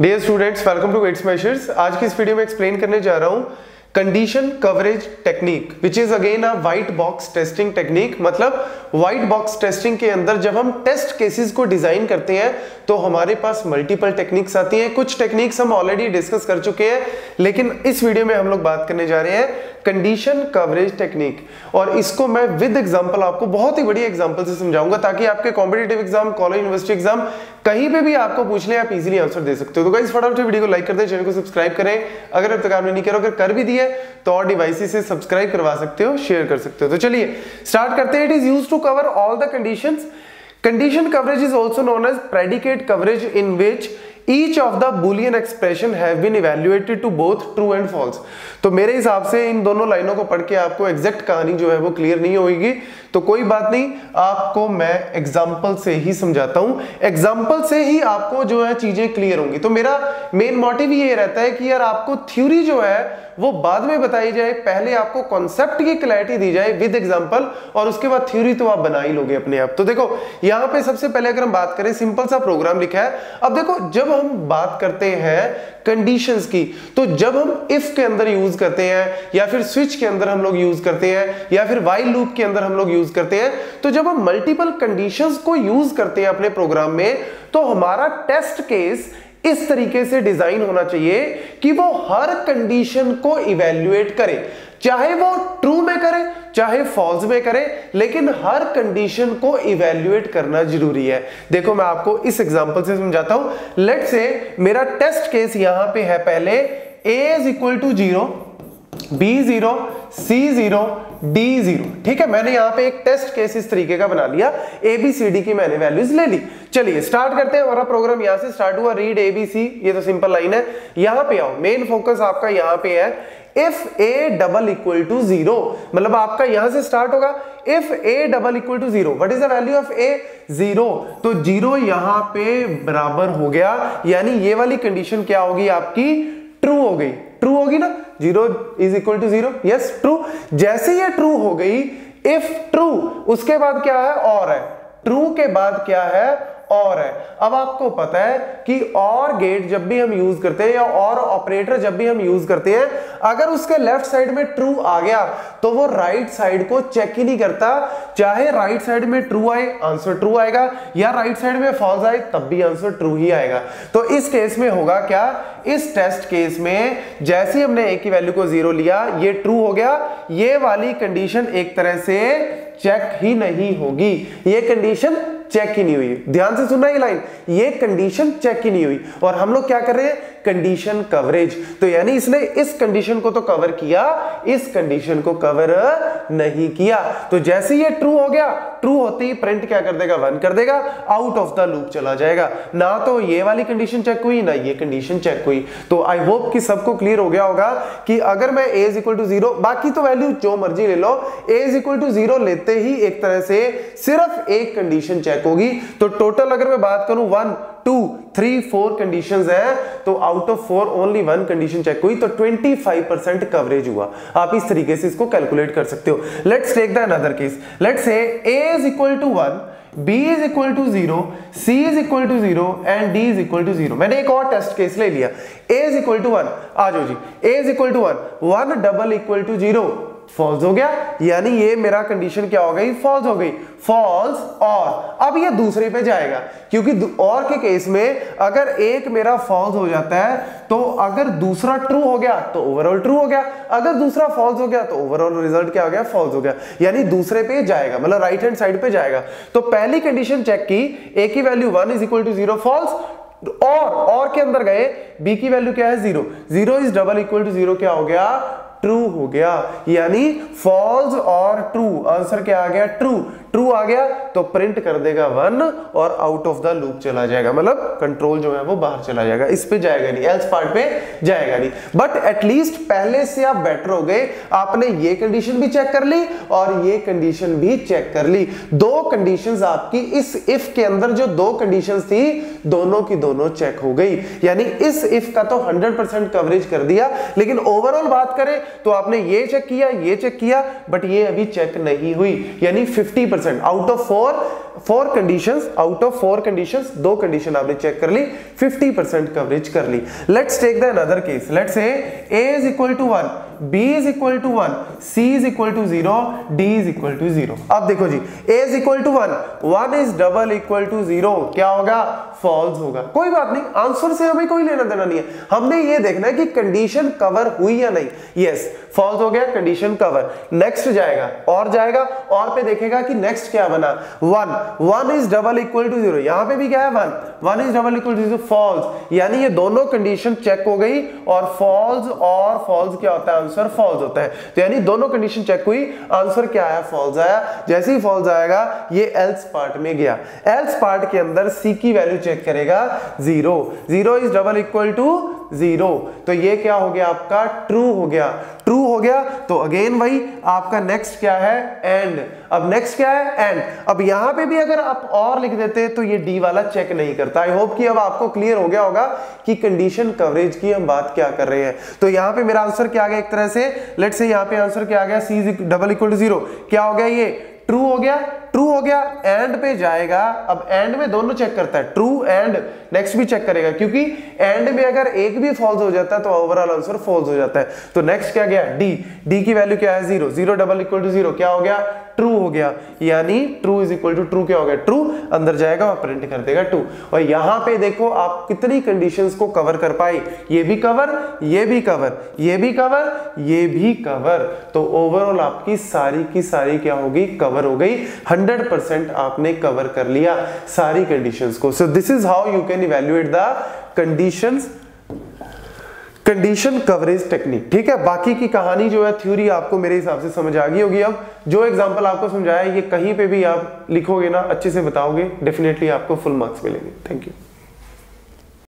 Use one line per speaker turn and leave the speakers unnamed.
Dear students welcome to weights measures आज की इस वीडियो में एक्सप्लेन करने जा रहा हूँ condition coverage technique which is again a white box testing technique मतलब व्हाइट बॉक्स टेस्टिंग के अंदर जब हम टेस्ट केसेस को डिज़ाइन करते हैं तो हमारे पास मल्टीपल टेक्निक्स आती हैं। कुछ टेक्निक्स हम ऑलरेडी डिस्कस कर चुके हैं, लेकिन इस वीडियो में हम लोग बात करने जा रहे हैं कंडीशन कवरेज टेक्निक और इसको मैं विद एग्जांपल आपको बहुत ही बड़ी एग्जांपल से समझाऊँगा, ताकि आपके competitive exam college university exam कहीं पे भी आपको पूछ ले आप इजीली आंसर दे सकते हो। तो गाइस फटाफट वीडियो को लाइक कर दें चैनल को सब्सक्राइब करें। अगर अब तक आपने नहीं किया, अगर कर भी दिया तो और डिवाइसेस से सब्सक्राइब करवा सकते हो शेयर कर सकते हो। तो चलिए स्टार्ट करते हैं। It is use to cover all the condition condition coverage is also known as predicate coverage, in which each of the boolean expression have been evaluated to both true and false. तो मेरे हिसाब से इन दोनों लाइनों को पढ़ के आपको एग्जैक्ट कहानी जो है वो क्लियर नहीं होगी। तो कोई बात नहीं, आपको मैं एग्ज़ाम्पल से ही समझाता हूँ। एग्ज़ाम्पल से ही आपको जो है चीज़ें क्लियर होंगी। तो मेरा मेन मोटिव ये रहता है कि यार आपको थ्योरी जो है, वो बाद में बताई जाए, पहले आपको कॉन्सेप्ट की क्लैरिटी दी जाए विद एग्जांपल और उसके बाद थ्योरी तो आप बना ही लोगे अपने आप। तो देखो, यहाँ पे सबसे पहले अगर हम बात करें सिंपल सा प्रोग्राम लिखा है। अब देखो, जब हम बात करते हैं कंडीशंस की तो जब हम इफ़ के अंदर यूज़ करते हैं, या फिर स्विच के अंदर हम लोग यूज़ करते हैं, या फिर वाइल लूप के अंदर हम लोग यूज़ करते हैं तो जब हम मल्टीपल कंडीशंस को यूज़ करते हैं अपने प्रोग्राम में तो हमारा टेस्ट केस इस तरीके से डिज़ाइन होना चाहिए कि वो हर कंडीशन को इवेल्युएट करे। चाहे वो ट्रू में करे, चाहे फॉल्स में करे, लेकिन हर कंडीशन को इवेल्युएट करना ज़रूरी है। देखो, मैं आपको इस एग्जांपल से समझाता हूँ। लेट से मेरा टेस्ट केस यहाँ पे है पहले A is equal to zero B zero C zero D zero ठीक है, मैंने यहाँ पे एक टेस्ट केस इस तरीके का बना लिया। ए बी सी डी की मैंने वैल्यूज़ ले ली। चलिए स्टार्ट करते हैं हमारा प्रोग्राम यहाँ से स्टार्ट हुआ। रीड ए बी सी ये तो सिंपल लाइन है। यहाँ पे आओ। मेन फोकस आपका यहाँ पे है। If A double equal to zero मतलब आपका यहाँ से स्टार्ट होगा। If A double equal to zero what is the value of A zero तो ज़ीरो यहाँ पे बराबर हो गया। यानी ये वाली कंडीशन क्या होगी आपकी? ट्रू हो गई। ट्रू होगी ना? Zero is equal to zero yes true जैसे ये ट्रू हो गई इफ़ ट्रू उसके बाद क्या है? और है। ट्रू के बाद क्या है? और है। अब आपको पता है कि और गेट जब भी हम यूज़ करते हैं या और ऑपरेटर जब भी हम यूज़ करते हैं अगर उसके लेफ़्ट साइड में ट्रू आ गया तो वो राइट साइड को चेक ही नहीं करता। चाहे राइट साइड में ट्रू आए आंसर ट्रू आएगा, या राइट साइड में फॉल्स आए, तब भी आंसर ट्रू ही आएगा। तो इस केस में होगा क्या? इस टेस्ट केस में जैसे हमने ए की वैल्यू को ज़ीरो लिया, ये ट्रू हो गया। ये वाली कंडीशन एक तरह से चेक ही नहीं होगी। ये कंडीशन चेक ही नहीं हुई। ध्यान से सुनना ये लाइन ये कंडीशन चेक ही नहीं हुई। और हम लोग क्या कर रहे हैं? कंडीशन कवरेज तो यानी इसने इस कंडीशन को तो कवर किया, इस कंडीशन को कवर नहीं किया। तो जैसे ये ट्रू हो गया ट्रू होते ही प्रिंट क्या कर देगा? वन कर देगा आउट ऑफ़ द लूप चला जाएगा। ना तो ये वाली कंडीशन चेक हुई, ना ये कंडीशन चेक हुई। तो आई होप कि सबको क्लियर हो गया होगा कि अगर मैं ए इक्वल टू ज़ीरो बाकी तो वैल्यू जो मर्ज़ी ले लो ए इक्वल टू ज़ीरो लेते ही एक तरह से सिर्फ़ एक कंडीशन चेक होगी। तो टोटल अगर मैं बात करूँ one two three four condition है तो out of four only one condition check हुई तो 25 परसेंट कवरेज हुआ। आप इस तरीके से इसको कैलकुलेट कर सकते हो। Let's take the another case let's say A is equal to one b is equal to zero c is equal to zero and d is equal to zero मैंने एक और टेस्ट केस ले लिया। A is equal to one आ जाओ जी। A is equal to one one double equal to zero false हो गया, यानी ये मेरा कंडीशन क्या हो गई? फॉल्स हो गई। फॉल्स और। अब ये दूसरे पे जाएगा, क्योंकि और के केस में अगर एक मेरा फॉल्स हो जाता है तो अगर दूसरा ट्रू हो गया तो ओवरऑल ट्रू हो गया। अगर दूसरा फॉल्स हो गया तो ओवरऑल रिज़ल्ट क्या हो गया? फॉल्स हो गया। यानी दूसरे पे जाएगा मतलब राइट हैंड साइड पे जाएगा। तो पहली कंडीशन चेक की ए की value one is equal to zero false और और के अंदर गए बी की वैल्यू क्या है? Zero zero is double equal to zero क्या हो गया? ट्रू हो गया, यानी फॉल्स और ट्रू आंसर क्या आ गया? ट्रू ट्रू आ गया तो प्रिंट कर देगा वन और आउट ऑफ़ द लूप चला जाएगा मतलब कंट्रोल जो है वो बाहर चला जाएगा, इस पे जाएगा नहीं एल्स पार्ट पे जाएगा नहीं। बट एटलीस्ट पहले से आप बेटर हो गए, आपने ये कंडीशन भी चेक कर ली और ये कंडीशन भी चेक कर ली। दो कंडीशंस आपकी इस इफ़ के अंदर जो दो कंडीशंस थी, दोनों की दोनों चेक हो गई। यानी इस इफ़ का तो 100% कवरेज कर दिया, लेकिन ओवरऑल बात करें तो आपने ये चेक किया, ये चेक किया बट ये अभी चेक नहीं हुई। यानी 50 percent out of four four condition out of four condition दो कंडीशन आपने चेक कर ली 50 परसेंट कवरेज कर ली। Let's take the another case let's A is equal to one b is equal to one c is equal to zero d is equal to zero अब देखो जी, a is equal to one one is double equal to zero क्या होगा? False होगा। कोई बात नहीं answer से हमें कोई लेना देना नहीं है। हमने ये देखना है कि कंडीशन कवर हुई या नहीं। यस फॉल्स हो गया कंडीशन कवर नेक्स्ट जाएगा, और जाएगा, और पे देखेगा कि नेक्स्ट क्या बना। One one is double equal to zero यहाँ पे भी क्या है? One one is double equal to zero false यानी ये दोनों कंडीशन चेक हो गई, और फॉल्स और फॉल्स क्या होता है? आंसर फॉल्स होता है। तो यानी दोनों कंडीशन चेक हुई, आंसर क्या आया? फॉल्स आया। जैसे ही फॉल्स आएगा, ये एल्स पार्ट में गया। एल्स पार्ट के अंदर सी की वैल्यू चेक करेगा zero zero is double equal to zero. तो ये क्या हो गया आपका? ट्रू हो गया। ट्रू हो गया तो अगेन वही आपका नेक्स्ट क्या है? एंड अब नेक्स्ट क्या है? एंड अब यहाँ पे भी अगर आप और लिख देते तो ये डी वाला चेक नहीं करता। आई होप कि अब आपको क्लियर हो गया होगा कि कंडीशन कवरेज की हम बात क्या कर रहे हैं। तो यहाँ पे मेरा आंसर क्या आ गया एक तरह से? लेट से यहाँ पे आंसर क्या आ गया? C double equal to zero क्या हो गया ये? ट्रू हो गया। ट्रू हो गया एंड पे जाएगा। अब एंड में दोनों चेक करता है। ट्रू एंड नेक्स्ट भी चेक करेगा, क्योंकि एंड में अगर एक भी फॉल्स हो जाता है तो ओवरऑल आंसर फॉल्स हो जाता है। तो नेक्स्ट क्या गया? डी डी की वैल्यू क्या है? Zero zero double equal to zero क्या हो गया? ट्रू हो गया। यानी true is equal to true क्या हो गया? ट्रू अंदर जाएगा और प्रिंट कर देगा ट्रू और यहाँ पे देखो, आप कितनी कंडीशंस को कवर कर पाए। ये भी कवर ये भी कवर ये भी कवर ये भी कवर तो ओवरऑल आपकी सारी की सारी क्या होगी कवर हो गई। 100% आपने कवर कर लिया सारी कंडीशन को। So this is how you can evaluate the condition condition coverage technique ठीक है? बाकी की कहानी जो है थ्योरी आपको मेरे हिसाब से समझ आ गई होगी। अब जो एग्जांपल आपको समझाया ये कहीं पे भी आप लिखोगे ना, अच्छे से बताओगे डेफिनेटली आपको फुल मार्क्स मिलेंगे। Thank you